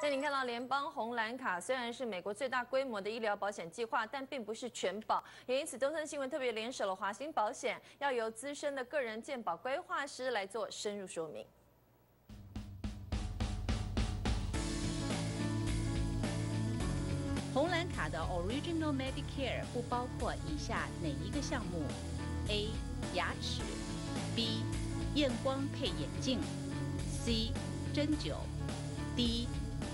在您看到联邦红蓝卡虽然是美国最大规模的医疗保险计划，但并不是全保，也因此东森新闻特别联手了华兴保险，要由资深的个人健保规划师来做深入说明。红蓝卡的 Original Medicare 不包括以下哪一个项目？A. 牙齿 B. 验光配眼镜 C. 针灸 D.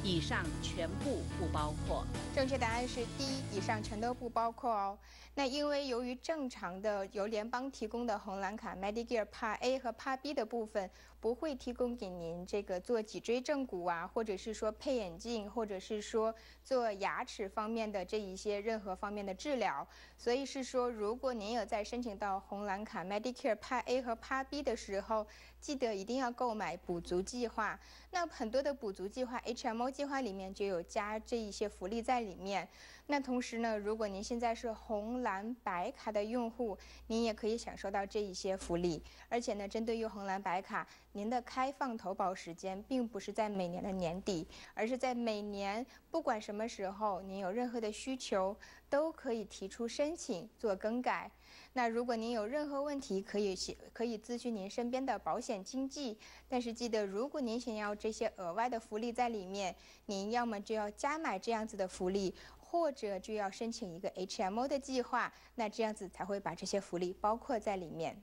以上全部不包括。正确答案是 D，以上全都不包括哦。那因为由于正常的由联邦提供的红蓝卡 Medicare Part A 和 Part B 的部分不会提供给您这个做脊椎正骨啊，或者是说配眼镜，或者是说做牙齿方面的这一些任何方面的治疗。所以是说，如果您有在申请到红蓝卡 Medicare Part A 和 Part B 的时候，记得一定要购买补足计划。那很多的补足计划 HMO。计划里面就有加这一些福利在里面。那同时呢，如果您现在是红蓝白卡的用户，您也可以享受到这一些福利。而且呢，针对于红蓝白卡，您的开放投保时间并不是在每年的年底，而是在每年不管什么时候您有任何的需求，都可以提出申请做更改。那如果您有任何问题，可以写可以咨询您身边的保险经纪。但是记得，如果您想要这些额外的福利在里面。您要么就要加买这样子的福利，或者就要申请一个 HMO 的计划，那这样子才会把这些福利包括在里面。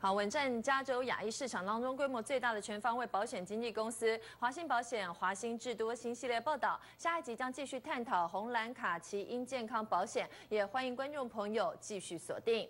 好，稳占加州亚裔市场当中规模最大的全方位保险经纪公司华兴保险华兴智多星系列报道，下一集将继续探讨红蓝卡奇因健康保险，也欢迎观众朋友继续锁定。